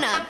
wanna